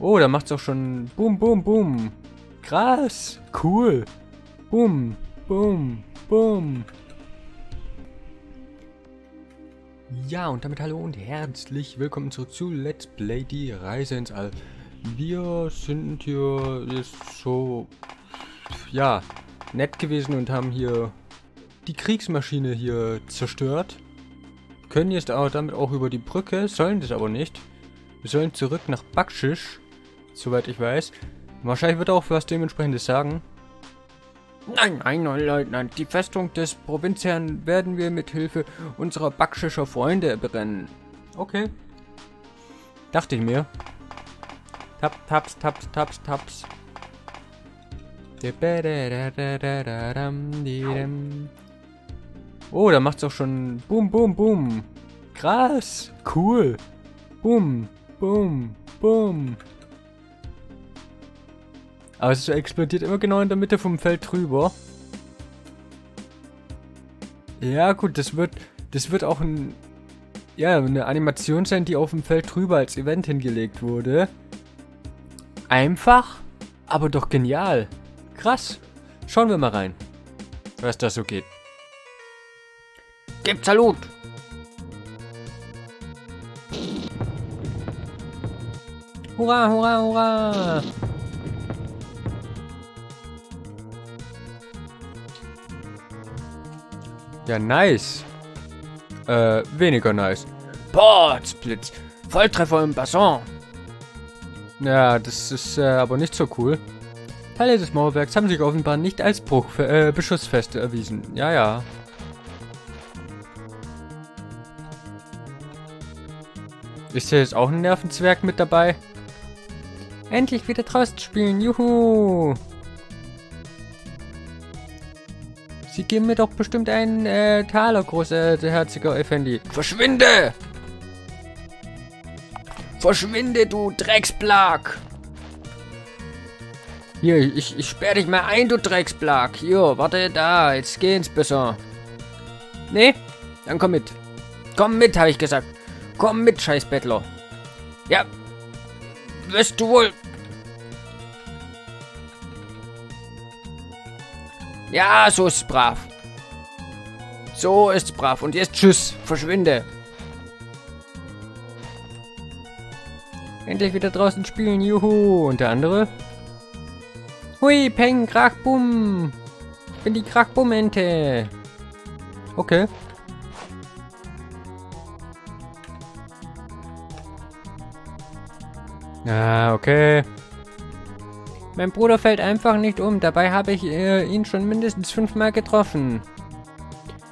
Oh, da macht's auch schon Boom, Boom, Boom. Krass. Cool. Boom, Boom, Boom. Ja, und damit hallo und herzlich willkommen zurück zu Let's Play die Reise ins All. Wir sind hier jetzt so, ja, nett gewesen und haben hier die Kriegsmaschine hier zerstört. Können jetzt auch damit auch über die Brücke, sollen das aber nicht. Wir sollen zurück nach Bakschisch soweit ich weiß. Wahrscheinlich wird er auch was dementsprechendes sagen. Nein, nein, nein, Leutnant. Die Festung des Provinzherrn werden wir mit Hilfe unserer backschischer Freunde brennen. Okay. Dachte ich mir. Tap, taps, taps, taps, taps. Oh, da macht's auch schon Boom, Boom, Boom. Krass. Cool. Boom, Boom, Boom. Aber es explodiert immer genau in der Mitte vom Feld drüber. Ja, gut, das wird, das wird auch ein, ja, eine Animation sein, die auf dem Feld drüber als Event hingelegt wurde. Einfach, aber doch genial. Krass. Schauen wir mal rein, was da so geht. Gebt Salut! Hurra, hurra, hurra! Ja, nice. Äh, weniger nice. Potzblitz. Volltreffer im Basson. Ja, das ist äh, aber nicht so cool. Teile des Mauerwerks haben sich offenbar nicht als Bruch, äh, beschussfest erwiesen. Ja, ja. Ist hier jetzt auch ein Nervenzwerg mit dabei? Endlich wieder draußen spielen, juhu! Geben mir doch bestimmt einen äh, Taler, großherziger Effendi. Verschwinde! Verschwinde, du Drecksblag! Hier, ich, ich sperr dich mal ein, du Drecksblag. Hier, warte da, jetzt geht's besser. Nee? Dann komm mit. Komm mit, habe ich gesagt. Komm mit, scheiß Bettler. Ja. Wirst du wohl... Ja, so ist brav. So ist brav. Und jetzt tschüss. Verschwinde. Endlich wieder draußen spielen. Juhu. Und der andere? Hui, Peng, Krach, Bumm. Ich bin die Krach-Bumm-Ente. Okay. Ah, okay. Mein Bruder fällt einfach nicht um. Dabei habe ich äh, ihn schon mindestens fünfmal getroffen.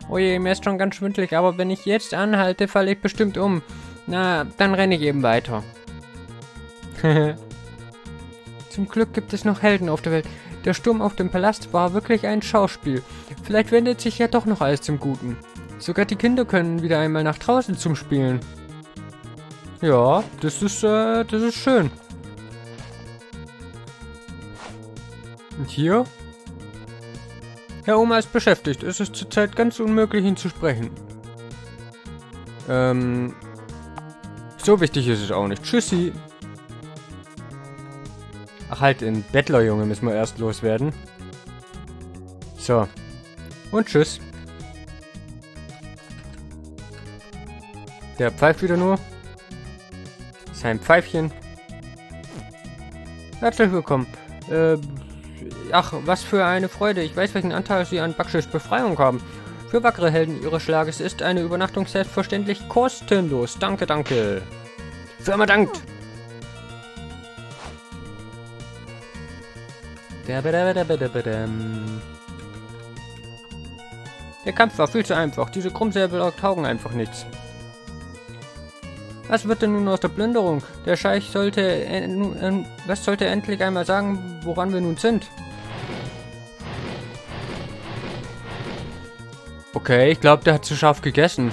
Oh je, mir ist schon ganz schwindelig, aber wenn ich jetzt anhalte, falle ich bestimmt um. Na, dann renne ich eben weiter. Zum Glück gibt es noch Helden auf der Welt. Der Sturm auf dem Palast war wirklich ein Schauspiel. Vielleicht wendet sich ja doch noch alles zum Guten. Sogar die Kinder können wieder einmal nach draußen zum Spielen. Ja, das ist, äh, das ist schön. Hier? Herr Oma ist beschäftigt. Es ist zurzeit ganz unmöglich, ihn zu sprechen. Ähm... So wichtig ist es auch nicht. Tschüssi. Ach halt, in Bettlerjunge müssen wir erst loswerden. So. Und tschüss. Der pfeift wieder nur. Sein Pfeifchen. Herzlich willkommen. Äh, Ach, was für eine Freude. Ich weiß, welchen Anteil Sie an Backschisch Befreiung haben. Für wackere Helden Ihres Schlages ist eine Übernachtung selbstverständlich kostenlos. Danke, danke. Firma dankt. Der Kampf war viel zu einfach. Diese Krummsäbel taugen einfach nichts. Was wird denn nun aus der Plünderung? Der Scheich sollte... Äh, äh, was sollte endlich einmal sagen, woran wir nun sind? Okay, ich glaube, der hat zu scharf gegessen.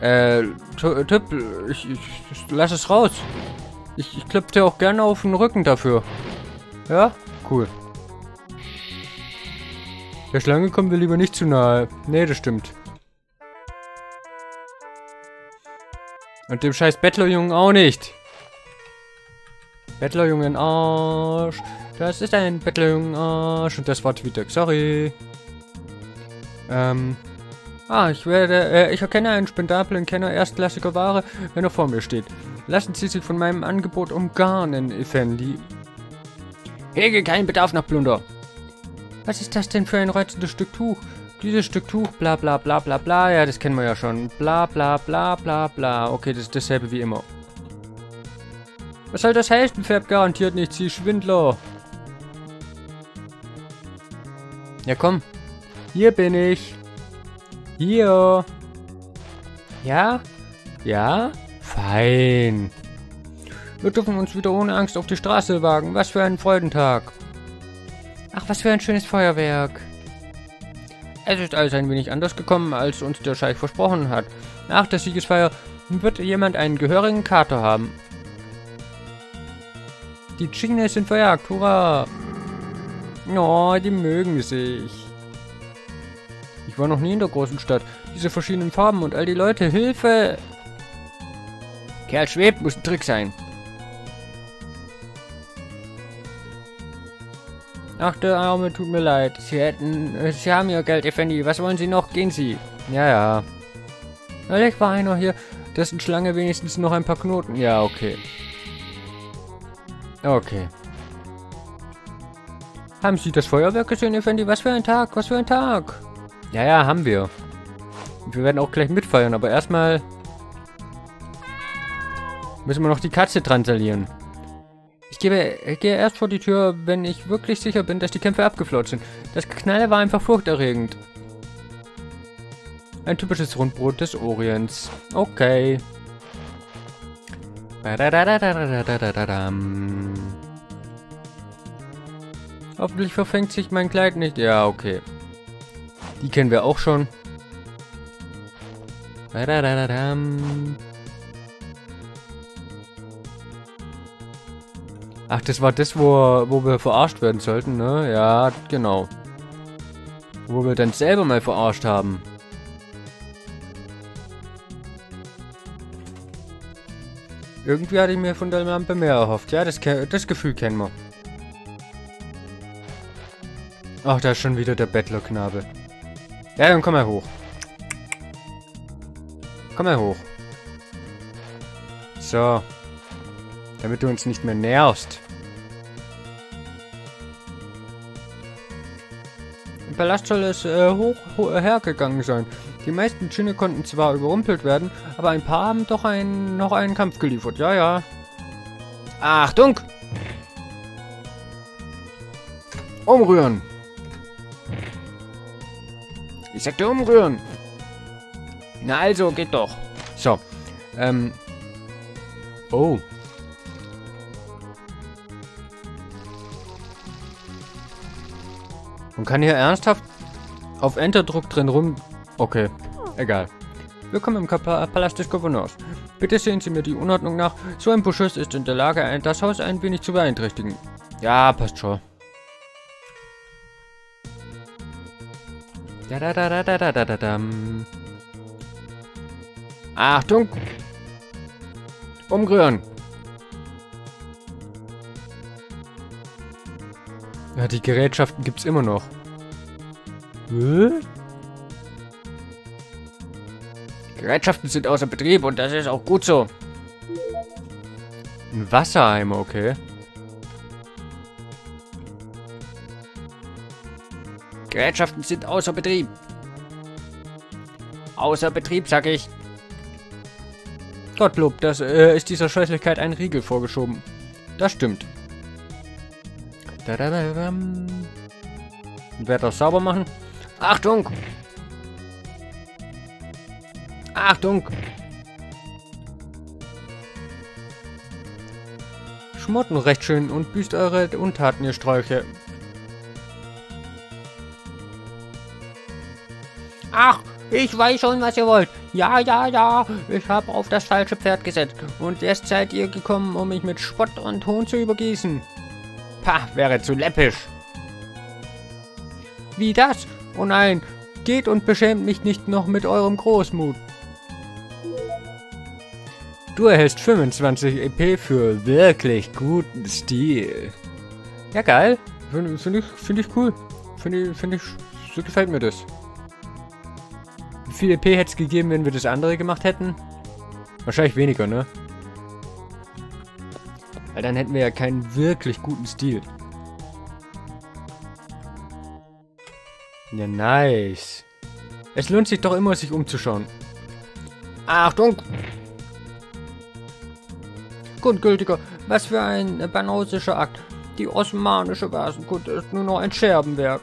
Äh, Tipp, ich, ich, ich lass es raus. Ich, ich klopfe dir auch gerne auf den Rücken dafür. Ja? Cool. Der Schlange kommen wir lieber nicht zu nahe. Nee, das stimmt. Und dem scheiß Bettlerjungen auch nicht. Bettlerjungen Arsch. Das ist ein Bettlerjungen Arsch. Und das war Twitter. Sorry. Ähm. Ah, ich werde, äh, ich erkenne einen spendablen Kenner erstklassiger Ware, wenn er vor mir steht. Lassen Sie sich von meinem Angebot umgarnen, Effendi. Hege keinen Bedarf nach Plunder. Was ist das denn für ein reizendes Stück Tuch? Dieses Stück Tuch, bla bla bla bla bla, ja, das kennen wir ja schon. Bla bla bla bla bla. Okay, das ist dasselbe wie immer. Was soll das heißen? Färbt garantiert nicht, Sie Schwindler. Ja, komm. Hier bin ich. Hier. Ja? Ja? Fein. Wir dürfen uns wieder ohne Angst auf die Straße wagen. Was für ein Freudentag. Ach, was für ein schönes Feuerwerk. Es ist alles ein wenig anders gekommen, als uns der Scheich versprochen hat. Nach der Siegesfeier wird jemand einen gehörigen Kater haben. Die Chines sind verjagt, hurra! Oh, die mögen sich. Ich war noch nie in der großen Stadt. Diese verschiedenen Farben und all die Leute, Hilfe! Kerl schwebt, muss ein Trick sein. Ach, der Arme, tut mir leid. Sie hätten... Sie haben Ihr Geld, Effendi. Was wollen Sie noch? Gehen Sie. Ja, ja. Vielleicht war einer hier, dessen Schlange wenigstens noch ein paar Knoten... Ja, okay. Okay. Haben Sie das Feuerwerk gesehen, Effendi? Was für ein Tag, was für ein Tag. Ja, ja, haben wir. Wir werden auch gleich mitfeiern, aber erstmal... Müssen wir noch die Katze transalieren. Ich, gebe, gehe erst vor die Tür, wenn ich wirklich sicher bin, dass die Kämpfe abgeflaut sind. Das Geknalle war einfach furchterregend. Ein typisches Rundbrot des Orients. Okay. Hoffentlich verfängt sich mein Kleid nicht. Ja, okay. Die kennen wir auch schon. Ach, das war das, wo, wo wir verarscht werden sollten, ne? Ja, genau. Wo wir dann selber mal verarscht haben. Irgendwie hatte ich mir von der Lampe mehr erhofft. Ja, das, das Gefühl kennen wir. Ach, da ist schon wieder der Bettlerknabe. Ja, dann komm mal hoch. Komm mal hoch. So. Damit du uns nicht mehr nervst. Im Palast soll es äh, hoch, hoch äh, hergegangen sein. Die meisten Dschinne konnten zwar überrumpelt werden, aber ein paar haben doch ein, noch einen Kampf geliefert. Ja, ja. Achtung! Umrühren! Ich sagte umrühren! Na also, geht doch. So. Ähm. Oh. Man kann hier ernsthaft auf Enterdruck drin rum... Okay, egal. Willkommen im Kapa Palast des Gouverneurs. Bitte sehen Sie mir die Unordnung nach. So ein Buschus ist in der Lage, das Haus ein wenig zu beeinträchtigen. Ja, passt schon. Da da da da da da da da da. Achtung! Umrühren! Ja, die Gerätschaften gibt's immer noch. Hä? Gerätschaften sind außer Betrieb und das ist auch gut so. Ein Wassereimer, okay. Gerätschaften sind außer Betrieb. Außer Betrieb, sag ich. Gottlob, das äh, ist dieser Scheußlichkeit ein Riegel vorgeschoben. Das stimmt. Werde das sauber machen. Achtung! Achtung! Schmotten recht schön und büßt eure Untaten, ihr Sträuche. Ach, ich weiß schon, was ihr wollt. Ja, ja, ja, ich habe auf das falsche Pferd gesetzt. Und jetzt seid ihr gekommen, um mich mit Spott und Hohn zu übergießen. Pah, wäre zu läppisch. Wie das? Oh nein, geht und beschämt mich nicht noch mit eurem Großmut. Du erhältst 25 EP für wirklich guten Stil. Ja, geil. Finde find ich, find ich cool. Finde ich, find ich, so gefällt mir das. Viel EP hätte es gegeben, wenn wir das andere gemacht hätten? Wahrscheinlich weniger, ne? Weil dann hätten wir ja keinen wirklich guten Stil. Ja, nice. Es lohnt sich doch immer, sich umzuschauen. Achtung! Grundgültiger, was für ein banautischer Akt. Die osmanische Vasenkunde ist nur noch ein Scherbenwerk.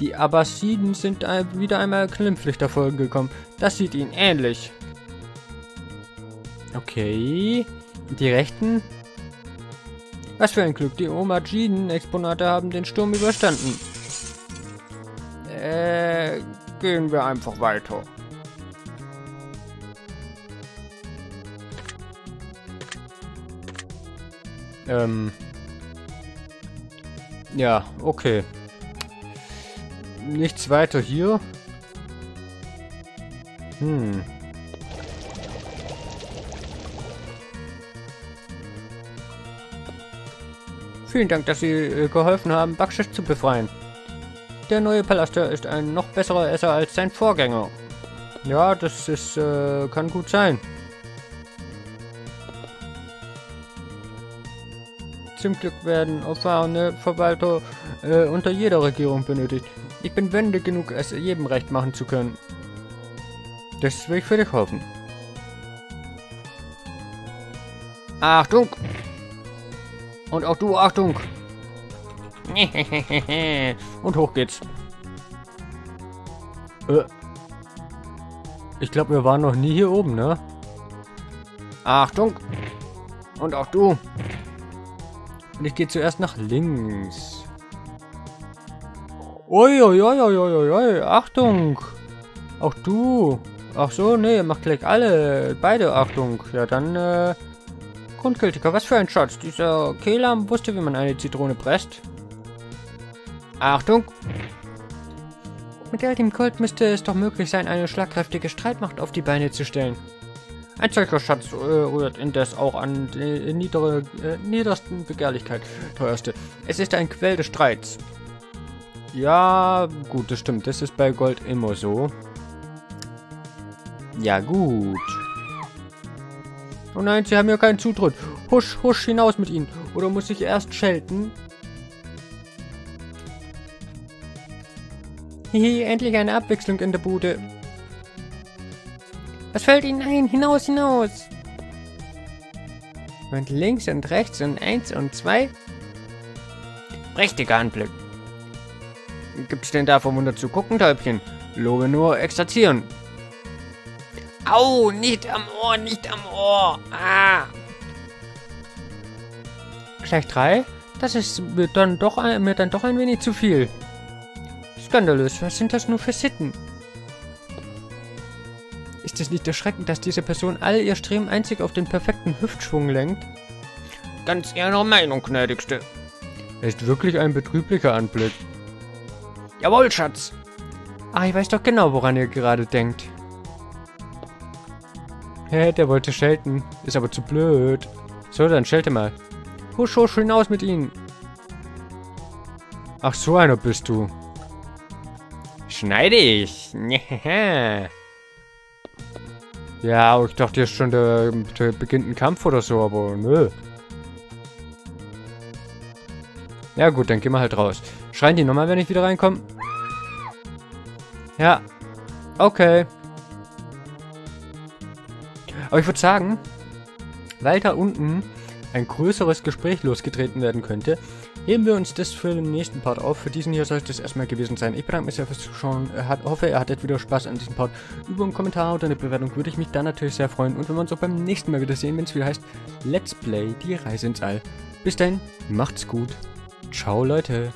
Die Abbasiden sind wieder einmal glimpflich davon gekommen. Das sieht ihnen ähnlich. Okay. Die Rechten? Was für ein Glück. Die Omajiden-Exponate haben den Sturm überstanden. Äh, gehen wir einfach weiter. Ähm. Ja, okay. Nichts weiter hier. Hm. Vielen Dank, dass Sie äh, geholfen haben, Backschisch zu befreien. Der neue Palaster ist ein noch besserer Esser als sein Vorgänger. Ja, das ist, äh, kann gut sein. Zum Glück werden erfahrene Verwalter äh, unter jeder Regierung benötigt. Ich bin wende genug, es jedem recht machen zu können. Das will ich für dich hoffen. Achtung! Und auch du, Achtung! Und hoch geht's. Äh. Ich glaube, wir waren noch nie hier oben, ne? Achtung! Und auch du! Und ich gehe zuerst nach links. Uiuiuiuiui, Achtung! Auch du! Ach so, nee, macht gleich alle, beide Achtung. Ja, dann, äh, Grundgültiger, was für ein Schatz. Dieser Kehlam wusste, wie man eine Zitrone presst. Achtung! Mit all dem Gold müsste es doch möglich sein, eine schlagkräftige Streitmacht auf die Beine zu stellen. Ein solcher Schatz äh, rührt indes auch an die niedere, äh, niedersten Begehrlichkeit, teuerste. Es ist ein Quell des Streits. Ja, gut, das stimmt. Das ist bei Gold immer so. Ja, gut. Oh nein, sie haben ja keinen Zutritt. Husch, husch, hinaus mit ihnen. Oder muss ich erst schelten? Hihi, endlich eine Abwechslung in der Bude. Was fällt Ihnen ein? Hinaus, hinaus! Und links und rechts und eins und zwei. Prächtiger Anblick. Gibt's denn da vom Wunder zu gucken, Täubchen? Lobe nur exerzieren. Au, nicht am Ohr, nicht am Ohr. Ah. Gleich drei? Das ist mir dann doch, mir dann doch ein wenig zu viel. Skandalös, was sind das nur für Sitten? Ist es nicht erschreckend, dass diese Person all ihr Streben einzig auf den perfekten Hüftschwung lenkt? Ganz Ihrer Meinung, gnädigste. Ist wirklich ein betrüblicher Anblick. Jawohl, Schatz. Ah, ich weiß doch genau, woran ihr gerade denkt. Hä, der wollte schelten. Ist aber zu blöd. So, dann schelte mal. Husch, husch, hinaus mit ihnen. Ach, so einer bist du. Schneide ich. Ja, ich dachte jetzt schon, der, der beginnt ein Kampf oder so, aber nö. Ja gut, dann gehen wir halt raus. Schreien die nochmal, wenn ich wieder reinkomme? Ja. Okay. Aber ich würde sagen, weil da unten ein größeres Gespräch losgetreten werden könnte, heben wir uns das für den nächsten Part auf. Für diesen hier sollte es erstmal gewesen sein. Ich bedanke mich sehr fürs Zuschauen. Hat, hoffe, ihr hattet wieder Spaß an diesem Part. Über einen Kommentar oder eine Bewertung würde ich mich dann natürlich sehr freuen. Und wenn wir uns auch beim nächsten Mal wieder sehen, wenn es wieder heißt Let's Play, die Reise ins All. Bis dahin, macht's gut. Ciao, Leute.